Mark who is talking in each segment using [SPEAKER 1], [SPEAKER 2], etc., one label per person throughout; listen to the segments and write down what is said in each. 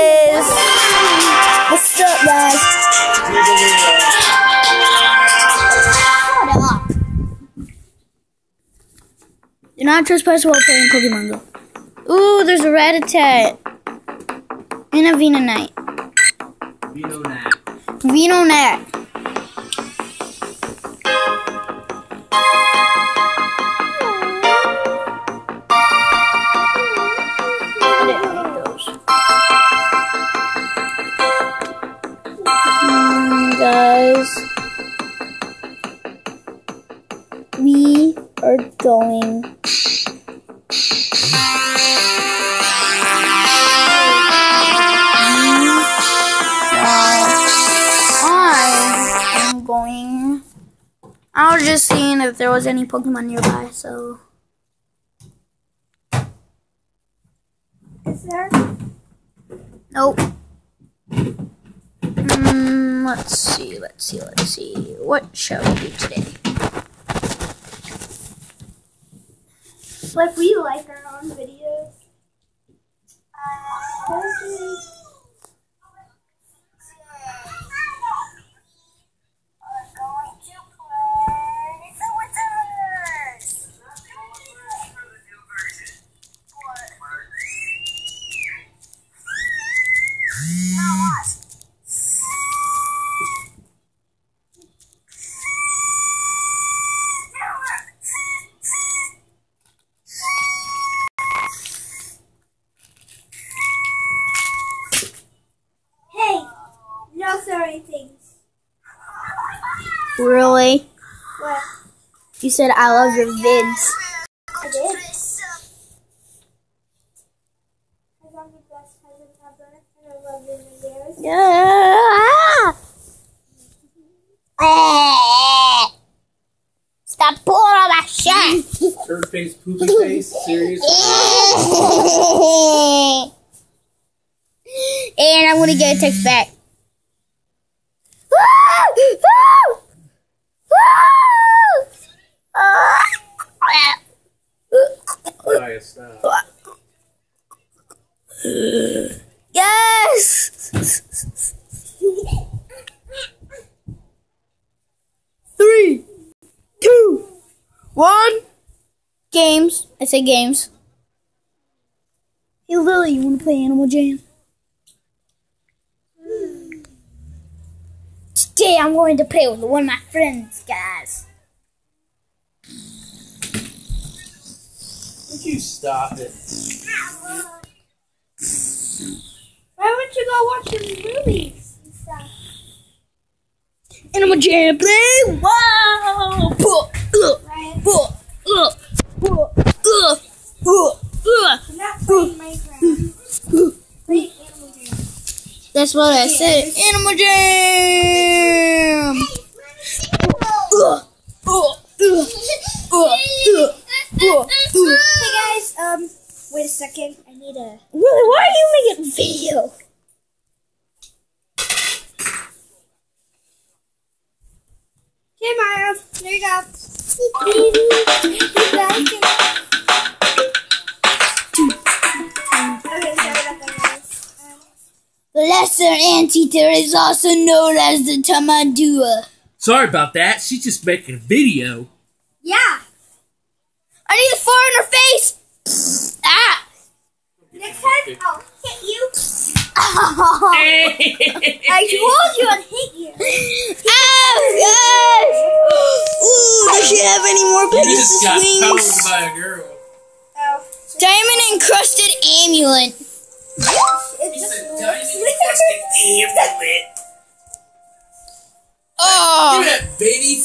[SPEAKER 1] guys. What's up, guys? Shut up. Do not trespass while playing Pokemon Go. Ooh, there's a Rattata and a Venonite.
[SPEAKER 2] Vino Nat.
[SPEAKER 1] Venonat. I was just seeing if there was any Pokemon nearby, so.
[SPEAKER 3] Is there?
[SPEAKER 1] Nope. Mm, let's see, let's see, let's see. What shall we do today?
[SPEAKER 3] Like we like our own videos. Uh,
[SPEAKER 1] Really?
[SPEAKER 3] What?
[SPEAKER 1] You said I love your vids.
[SPEAKER 3] I did. I'm the best cousin ever, and I love your videos.
[SPEAKER 1] Yeah. Stop pulling on my shirt.
[SPEAKER 2] Turd face, poopy face, serious.
[SPEAKER 1] and I'm gonna get a text back.
[SPEAKER 2] Maya, stop.
[SPEAKER 1] Yes. Three, two, one. Games. I say games. Hey Lily, you wanna play Animal Jam? Today I'm going to play with one of my friends, guys.
[SPEAKER 2] Would you stop it?
[SPEAKER 3] Why would you go watch your movies and stuff?
[SPEAKER 1] Animal Jam play. Wow. Puh, uh,
[SPEAKER 3] Ryan,
[SPEAKER 1] puh, uh, puh, uh, puh, uh.
[SPEAKER 3] I'm not playing Minecraft. Play Animal Jam.
[SPEAKER 1] That's what I said. Animal Jam. Uh.
[SPEAKER 3] Hey guys, um, wait a second. I need a.
[SPEAKER 1] Really, why are you making video?
[SPEAKER 3] Hey Mario, there you go. you guys can. Okay, sorry about that, guys.
[SPEAKER 1] The lesser anteater is also known as the Tamandua.
[SPEAKER 2] Sorry about that. She's just making a video.
[SPEAKER 3] yeah.
[SPEAKER 1] I need a fart in her face.
[SPEAKER 3] Next time, I'll hit you.
[SPEAKER 1] Ow,
[SPEAKER 3] I told you I'd hit you.
[SPEAKER 1] guys. Ah, Ooh, does she have any more
[SPEAKER 2] You just got
[SPEAKER 1] Pegasus
[SPEAKER 2] pwned
[SPEAKER 1] wings?
[SPEAKER 2] by a girl.
[SPEAKER 3] Oh,
[SPEAKER 1] Diamond encrusted amulet.
[SPEAKER 3] it's just.
[SPEAKER 1] Oh,
[SPEAKER 2] that baby.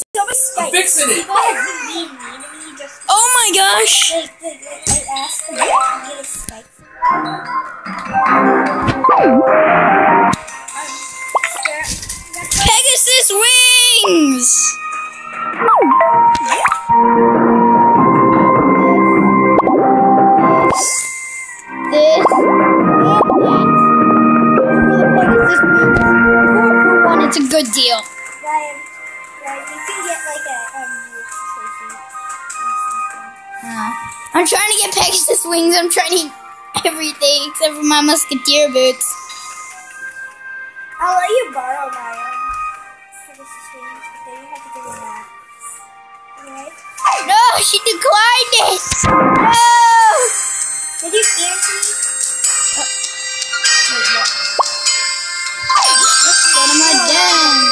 [SPEAKER 2] I'm fixing it.
[SPEAKER 3] Go ahead, be mean, mean to me. Just.
[SPEAKER 1] oh my gosh.
[SPEAKER 3] A.
[SPEAKER 1] Pegasus wings. This Pegasus wings, four for one. It's a good deal.
[SPEAKER 3] Ryan, Ryan, you can get like a um trophy or something.
[SPEAKER 1] Uh, I'm trying to get Pegasus wings. I'm trying to everything except for my musketeer boots.
[SPEAKER 3] I'll let you borrow my um Pegasus wings, but then you have to give it back. Alright?
[SPEAKER 1] No, she declined it. No.
[SPEAKER 3] Did you answer me?
[SPEAKER 1] Wait, what? Let's get him again.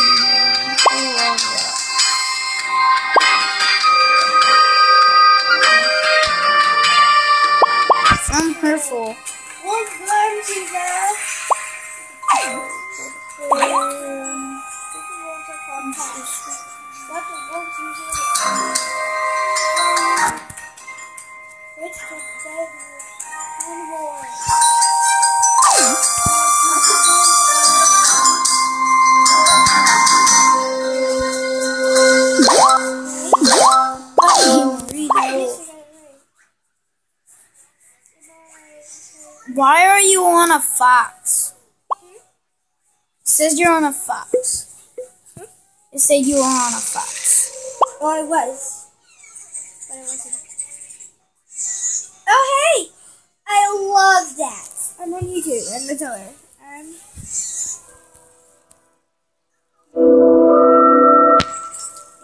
[SPEAKER 1] Fox? It says you're on a fox. It said you were on a fox.
[SPEAKER 3] Oh, I was. But I wasn't. Oh, hey! I love that. I'm on YouTube, and the color. Um,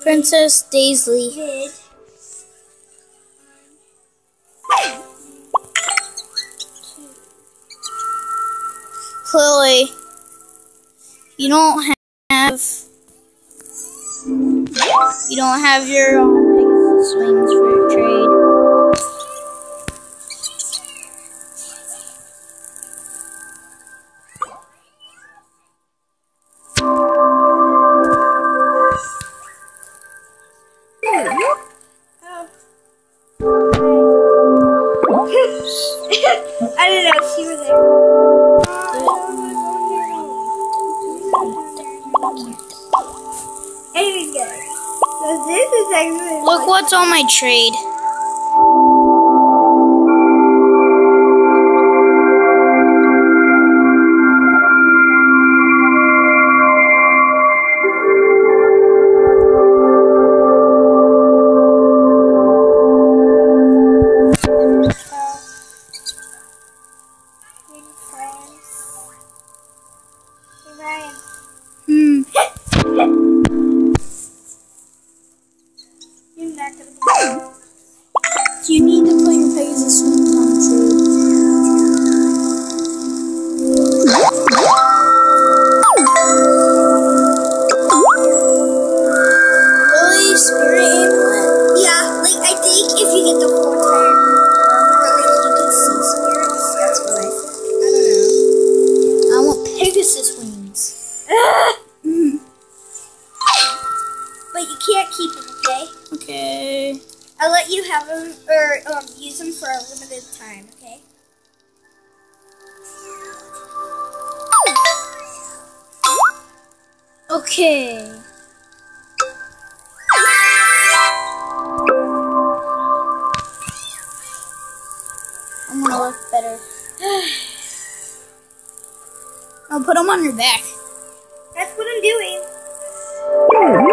[SPEAKER 1] Princess Daisley. You don't have you don't have your own Pegasus wings for trade.
[SPEAKER 3] I didn't know she was there. So this is actually
[SPEAKER 1] Look what's on my trade.
[SPEAKER 3] Time, okay?
[SPEAKER 1] Okay. I'm gonna look better. I'll put them on your back.
[SPEAKER 3] That's what I'm doing. Oh,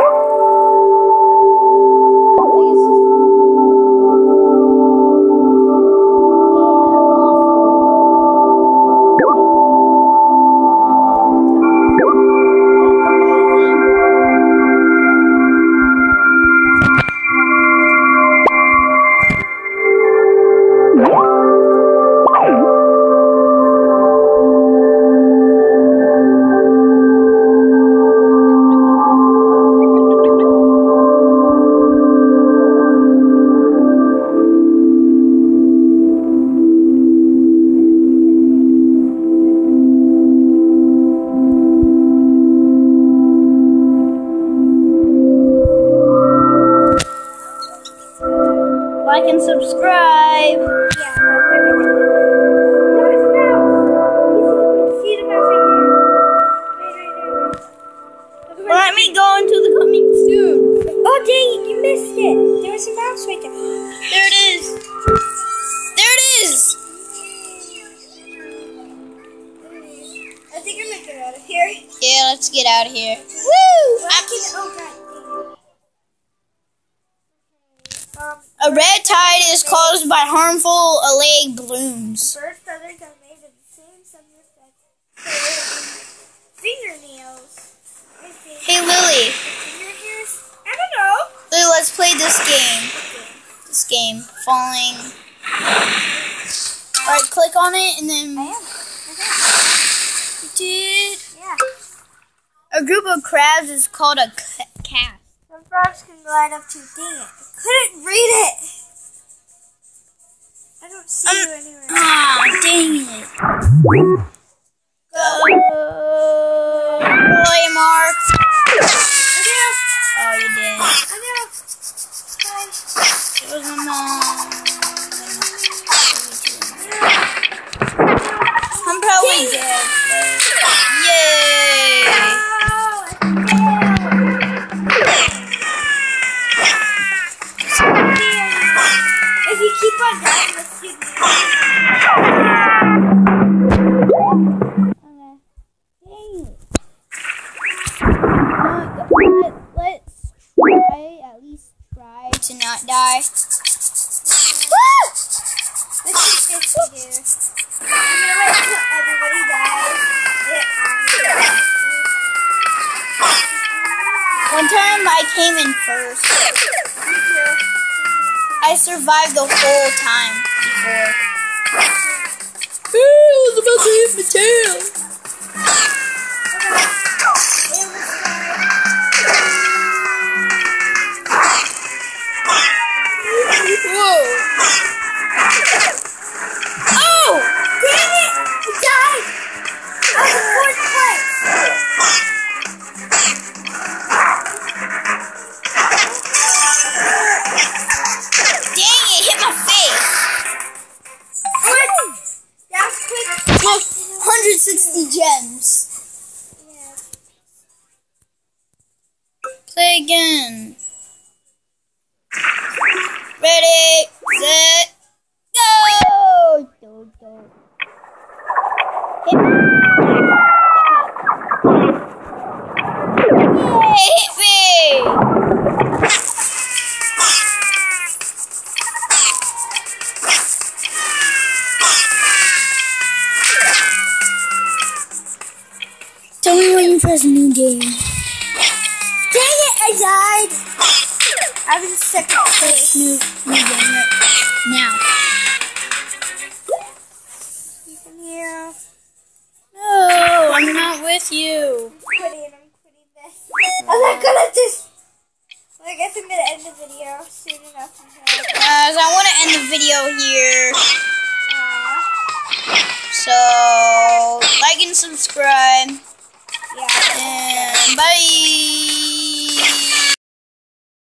[SPEAKER 3] right there.
[SPEAKER 1] Let me go into the coming soon.
[SPEAKER 3] Oh, dang it, you missed it. There was a mouse right there.
[SPEAKER 1] There it is. There it is.
[SPEAKER 3] I think I'm gonna get out of here.
[SPEAKER 1] Yeah, let's get out of here. Woo!
[SPEAKER 3] Well, I can, oh,
[SPEAKER 1] A red tide is caused by harmful algae blooms.
[SPEAKER 3] bird feathers are made of the same substance as fingernails.
[SPEAKER 1] Hey Lily,
[SPEAKER 3] Fingernails? I don't know.
[SPEAKER 1] Lily, let's play this game. This game, falling. All right, click on it, and then did
[SPEAKER 3] Yeah.
[SPEAKER 1] a group of crabs is called a ca- cast.
[SPEAKER 3] Some frogs can glide up to. Dang it. I couldn't read it. I don't see
[SPEAKER 1] Um,
[SPEAKER 3] you anywhere.
[SPEAKER 1] Ah, dang it. Go. Play, Mark. Oh, you did.
[SPEAKER 3] I know. Hi.
[SPEAKER 1] It was my mom. One time I came in first. I survived the whole time before. I was about to hit my tail. You. I'm
[SPEAKER 3] quitting. I'm quitting this. I'm not gonna just. Well, I guess I'm gonna end the video soon enough.
[SPEAKER 1] Guys, I want to end the video here.
[SPEAKER 3] Uh,
[SPEAKER 1] So, like and subscribe.
[SPEAKER 3] yeah.
[SPEAKER 1] And bye.